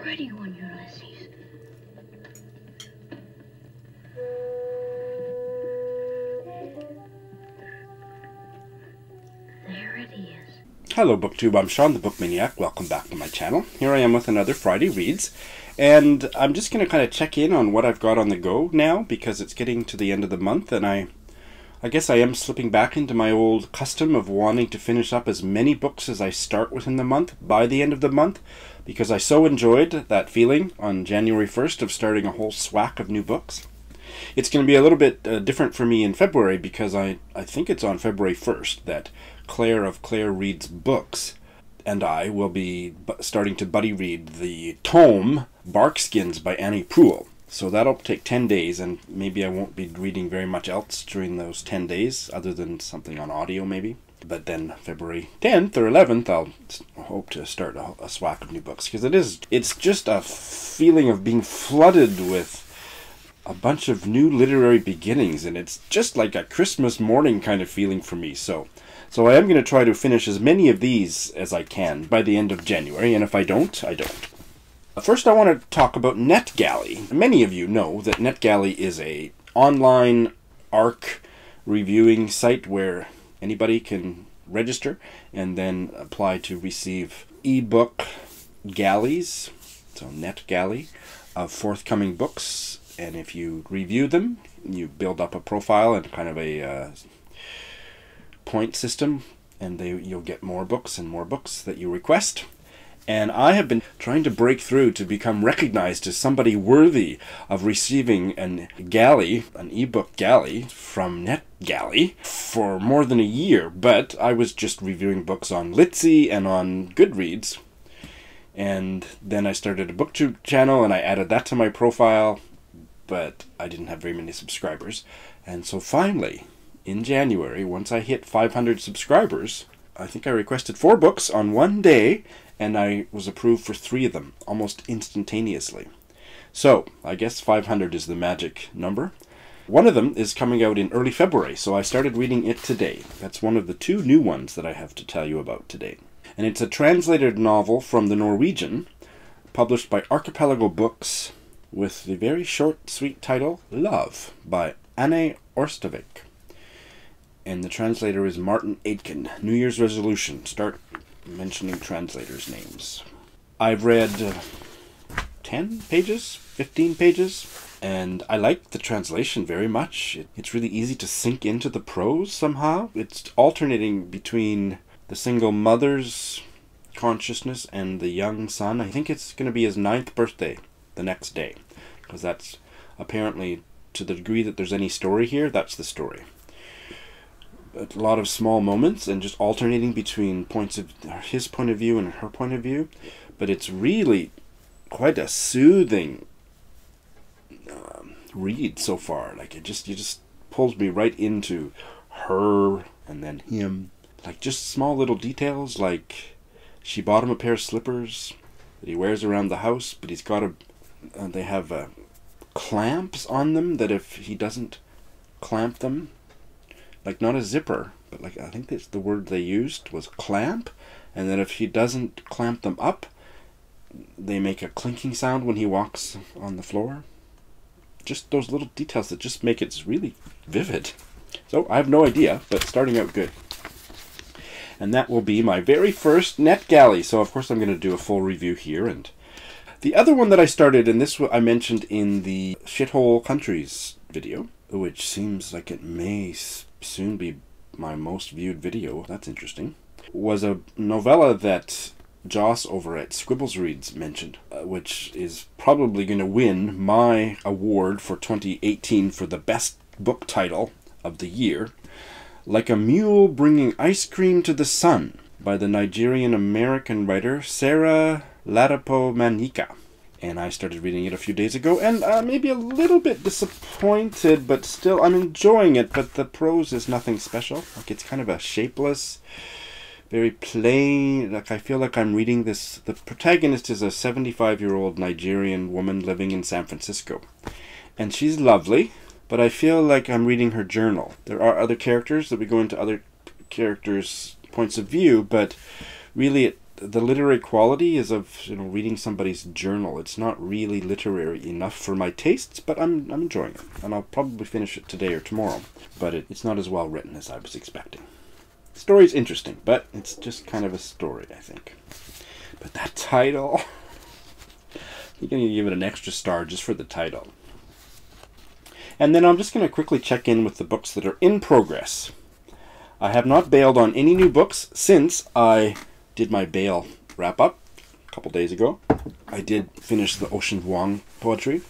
pretty one, Ulysses. There it is. Hello BookTube, I'm Shawn the Book Maniac. Welcome back to my channel. Here I am with another Friday Reads, and I'm just going to kind of check in on what I've got on the go now because it's getting to the end of the month and I I guess I am slipping back into my old custom of wanting to finish up as many books as I start within the month by the end of the month because I so enjoyed that feeling on January 1st of starting a whole swack of new books. It's going to be a little bit uh, different for me in February because I, I think it's on February 1st that Claire of Claire Reads Books and I will be starting to buddy read the tome Barkskins by Annie Proulx. So that'll take 10 days, and maybe I won't be reading very much else during those 10 days, other than something on audio, maybe. But then February 10th or 11th, I'll hope to start a, a swack of new books because it is, it's just a feeling of being flooded with a bunch of new literary beginnings, and it's just like a Christmas morning kind of feeling for me. So, so I am going to try to finish as many of these as I can by the end of January, and if I don't, I don't. First, I want to talk about NetGalley. Many of you know that NetGalley is a online ARC reviewing site where anybody can register and then apply to receive ebook galleys, so net galley, of forthcoming books. And if you review them, you build up a profile and kind of a uh, point system, and they, you'll get more books and more books that you request. And I have been trying to break through to become recognized as somebody worthy of receiving an galley, an ebook galley from NetGalley for more than a year. But I was just reviewing books on Litsy and on Goodreads. And then I started a booktube channel and I added that to my profile, but I didn't have very many subscribers. And so finally, in January, once I hit 500 subscribers, I think I requested four books on one day, and I was approved for three of them almost instantaneously. So, I guess 500 is the magic number. One of them is coming out in early February, so I started reading it today. That's one of the two new ones that I have to tell you about today. And it's a translated novel from the Norwegian, published by Archipelago Books, with the very short, sweet title Love by Anne Ørstavik. And the translator is Martin Aitken. New Year's resolution start mentioning translators' names. I've read uh, 10 pages, 15 pages, and I like the translation very much. It, it's really easy to sink into the prose somehow. It's alternating between the single mother's consciousness and the young son. I think it's going to be his ninth birthday the next day, because that's apparently, to the degree that there's any story here, that's the story a lot of small moments and just alternating between points of his point of view and her point of view. But it's really quite a soothing um, read so far. Like it just you just pulls me right into her and then him. Like just small little details like she bought him a pair of slippers that he wears around the house but he's got a uh, they have uh, clamps on them that if he doesn't clamp them like not a zipper, but like I think that's the word they used was clamp, and that if he doesn't clamp them up, they make a clinking sound when he walks on the floor. Just those little details that just make it really vivid. So I have no idea, but starting out good. And that will be my very first NetGalley. So of course I'm going to do a full review here. And the other one that I started, and this I mentioned in the shithole countries video, which seems like it may soon be my most viewed video. That's interesting. Was a novella that Joss over at Scribbles Reads mentioned, uh, which is probably going to win my award for 2018 for the best book title of the year. Like a Mule Bringing Ice Cream to the Sun by the Nigerian American writer Sarah Ladipo Manyika and I started reading it a few days ago, and uh, maybe a little bit disappointed, but still I'm enjoying it. But the prose is nothing special. Like it's kind of a shapeless, very plain. Like I feel like I'm reading this. The protagonist is a 75 year old Nigerian woman living in San Francisco, and she's lovely. But I feel like I'm reading her journal. There are other characters that we go into other characters' points of view, but really it the literary quality is of you know reading somebody's journal. It's not really literary enough for my tastes, but I'm I'm enjoying it, and I'll probably finish it today or tomorrow. But it, it's not as well written as I was expecting. The story's interesting, but it's just kind of a story, I think. But that title, you're gonna give it an extra star just for the title. And then I'm just going to quickly check in with the books that are in progress. I have not bailed on any new books since I did my bail wrap up a couple days ago. I did finish the Ocean Vuong poetry,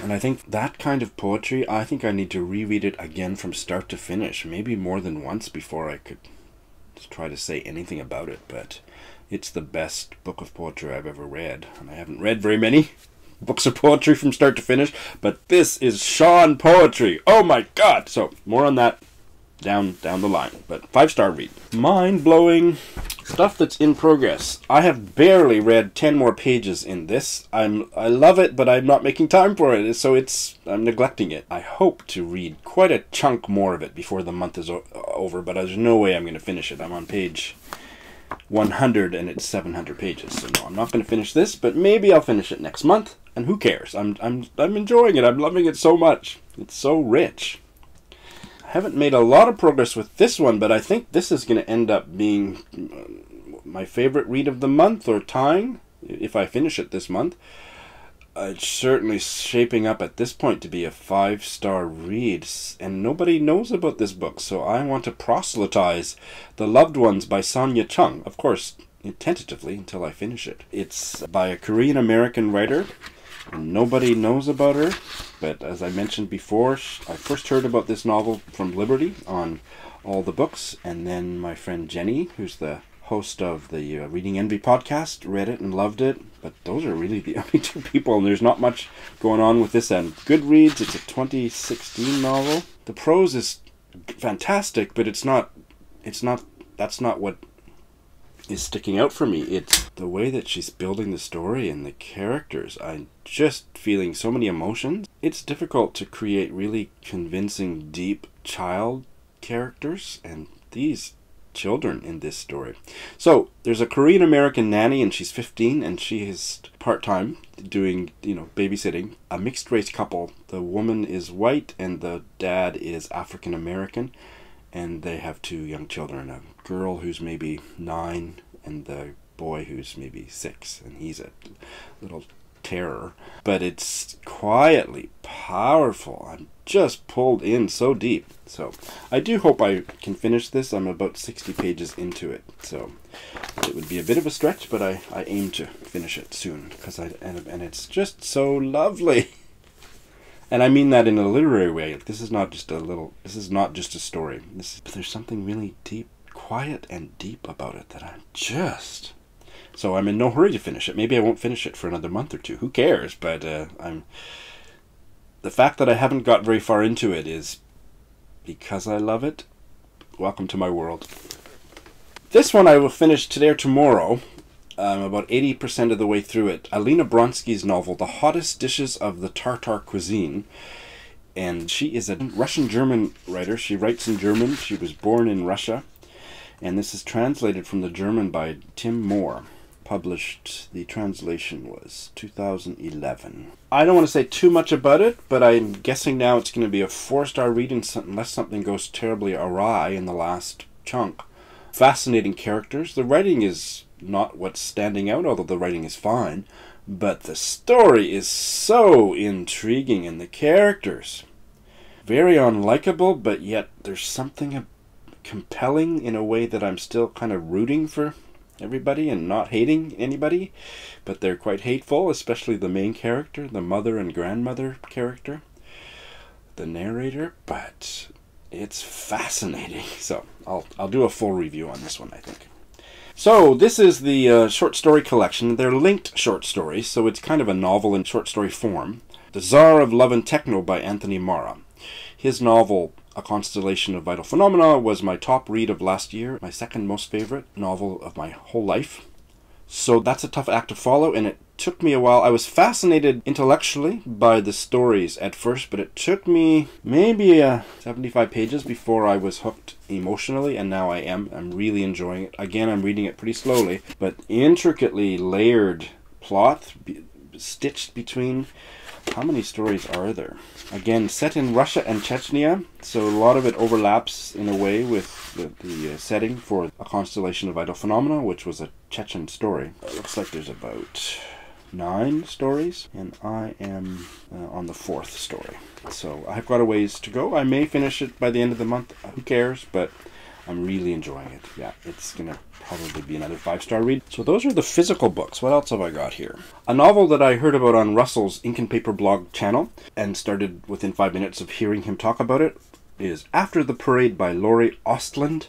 and I think that kind of poetry, I think I need to reread it again from start to finish, maybe more than once before I could try to say anything about it, but it's the best book of poetry I've ever read, and I haven't read very many books of poetry from start to finish, but this is Sean poetry. Oh my god! So, more on that down down the line. But five star read. Mind blowing stuff that's in progress. I have barely read 10 more pages in this. I'm I love it, but I'm not making time for it. So it's I'm neglecting it. I hope to read quite a chunk more of it before the month is over, but there's no way I'm going to finish it. I'm on page 100 and it's 700 pages. So no, I'm not going to finish this, but maybe I'll finish it next month. And who cares? I'm I'm I'm enjoying it. I'm loving it so much. It's so rich haven't made a lot of progress with this one, but I think this is going to end up being uh, my favorite read of the month or tying if I finish it this month. Uh, it's certainly shaping up at this point to be a five star read, and nobody knows about this book, so I want to proselytize The Loved Ones by Sonya Chung. Of course, tentatively until I finish it. It's by a Korean American writer Nobody knows about her, but as I mentioned before, I first heard about this novel from Liberty on all the books, and then my friend Jenny, who's the host of the uh, Reading Envy podcast, read it and loved it. But those are really the only two people, and there's not much going on with this end. Goodreads, it's a 2016 novel. The prose is fantastic, but it's not. It's not. That's not what is sticking out for me. It's the way that she's building the story and the characters. I'm just feeling so many emotions. It's difficult to create really convincing, deep child characters, and these children in this story. So there's a Korean American nanny, and she's 15, and she is part time doing you know babysitting. A mixed race couple. The woman is white, and the dad is African American and they have two young children a girl who's maybe nine and the boy who's maybe six and he's a little terror. But it's quietly powerful. I'm just pulled in so deep. So i do hope i can finish this. I'm about 60 pages into it. So it would be a bit of a stretch but i, I aim to finish it soon because i and, and it's just so lovely and I mean that in a literary way. This is not just a little. This is not just a story. This, but there's something really deep, quiet, and deep about it that I'm just. So I'm in no hurry to finish it. Maybe I won't finish it for another month or two. Who cares? But uh, I'm. The fact that I haven't got very far into it is because I love it. Welcome to my world. This one I will finish today or tomorrow I'm about 80% of the way through it. Alina Bronsky's novel, The Hottest Dishes of the Tartar Cuisine. And she is a Russian German writer. She writes in German. She was born in Russia. And this is translated from the German by Tim Mohr. Published, the translation was 2011. I don't want to say too much about it, but I'm guessing now it's going to be a four star read unless something goes terribly awry in the last chunk. Fascinating characters. The writing is not what's standing out, although the writing is fine. But the story is so intriguing and the characters. Very unlikable, but yet there's something compelling in a way that I'm still kind of rooting for everybody and not hating anybody. But they're quite hateful, especially the main character, the mother and grandmother character, the narrator. But it's fascinating. So I'll, I'll do a full review on this one, I think. So, this is the uh, short story collection. They're linked short stories, so it's kind of a novel in short story form. The Tsar of Love and Techno by Anthony Marra. His novel, A Constellation of Vital Phenomena, was my top read of last year, my second most favorite novel of my whole life. So that's a tough act to follow, and it took me a while. I was fascinated intellectually by the stories at first, but it took me maybe uh, 75 pages before I was hooked emotionally, and now I am. I'm really enjoying it. Again, I'm reading it pretty slowly, but intricately layered plot stitched between. How many stories are there? Again, set in Russia and Chechnya, so a lot of it overlaps in a way with the, the uh, setting for A Constellation of Vital Phenomena, which was a Chechen story. It looks like there's about nine stories, and I am uh, on the fourth story. So I've got a ways to go. I may finish it by the end of the month. Who cares? But I'm really enjoying it. Yeah, it's gonna probably be another five star read. So those are the physical books. What else have I got here? A novel that I heard about on Russell's Ink and Paper blog channel and started within five minutes of hearing him talk about it is After the Parade by Lori Ostlund.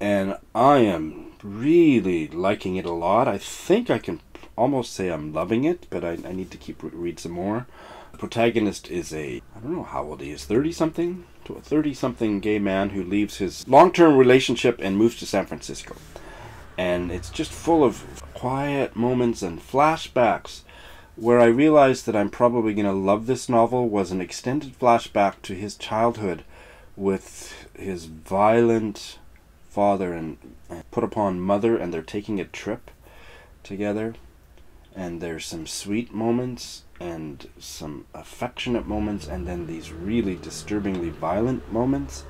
And I am really liking it a lot. I think I can almost say I'm loving it, but I, I need to keep read some more. The protagonist is a I don't know how old he is, thirty something, to a thirty something gay man who leaves his long term relationship and moves to San Francisco, and it's just full of quiet moments and flashbacks. Where I realized that I'm probably going to love this novel was an extended flashback to his childhood with his violent father and put upon mother, and they're taking a trip together and there's some sweet moments and some affectionate moments and then these really disturbingly violent moments.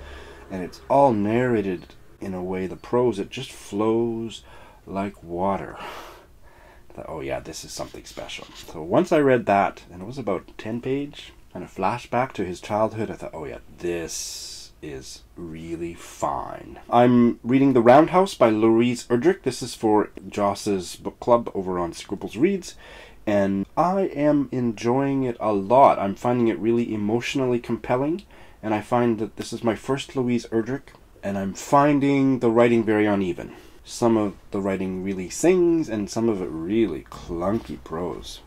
And it's all narrated in a way the prose it just flows like water. Oh yeah this is something special. So once i read that and it was about 10 page and a flashback to his childhood i thought oh yeah this is really fine. I'm reading The Round House by Louise Erdrich. This is for Joss's book club over on Scribbles Reads, and I am enjoying it a lot. I'm finding it really emotionally compelling, and I find that this is my first Louise Erdrich, and I'm finding the writing very uneven. Some of the writing really sings, and some of it really clunky prose.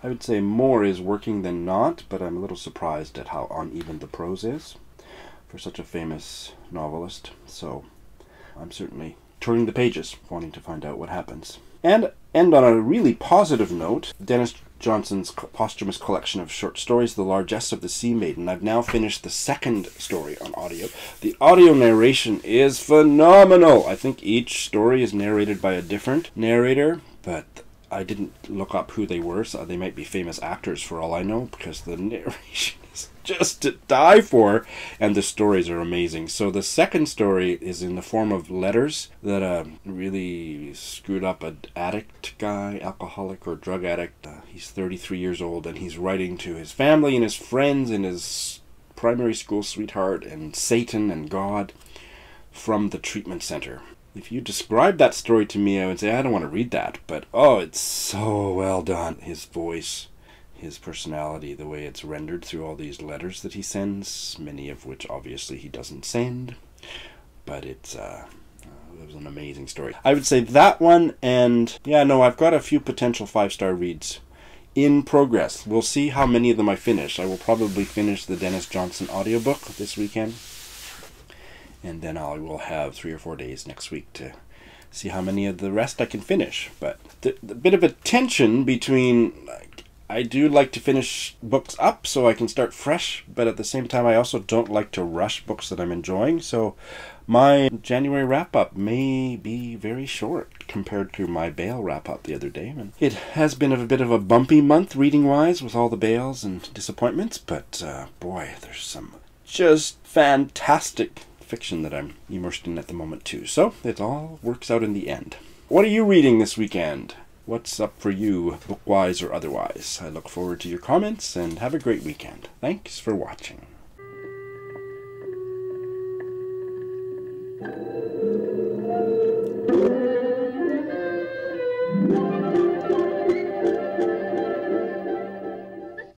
I would say more is working than not, but I'm a little surprised at how uneven the prose is for such a famous novelist. So I'm certainly turning the pages, wanting to find out what happens. And end on a really positive note, Denis Johnson's posthumous collection of short stories, The Largesse of the Sea Maiden. I've now finished the second story on audio. The audio narration is phenomenal. I think each story is narrated by a different narrator, but I didn't look up who they were, so they might be famous actors for all I know, because the narration is just to die for, and the stories are amazing. So the second story is in the form of letters that a really screwed up an addict guy, alcoholic or drug addict. Uh, he's 33 years old, and he's writing to his family and his friends and his primary school sweetheart and Satan and God from the treatment center. If you describe that story to me, I would say I don't want to read that, but oh, it's so well done. His voice, his personality, the way it's rendered through all these letters that he sends, many of which obviously he doesn't send, but it's uh, uh, it was an amazing story. I would say that one, and yeah, no, I've got a few potential five star reads in progress. We'll see how many of them I finish. I will probably finish the Denis Johnson audiobook this weekend, and then I will have three or four days next week to see how many of the rest I can finish. But the, the bit of a tension between I do like to finish books up so I can start fresh, but at the same time, I also don't like to rush books that I'm enjoying. So my January wrap up may be very short compared to my Bail wrap up the other day. And it has been a bit of a bumpy month reading wise with all the Bails and disappointments, but uh, boy, there's some just fantastic fiction that I'm immersed in at the moment too. So it all works out in the end. What are you reading this weekend? What's up for you, book-wise or otherwise? I look forward to your comments and have a great weekend. Thanks for watching.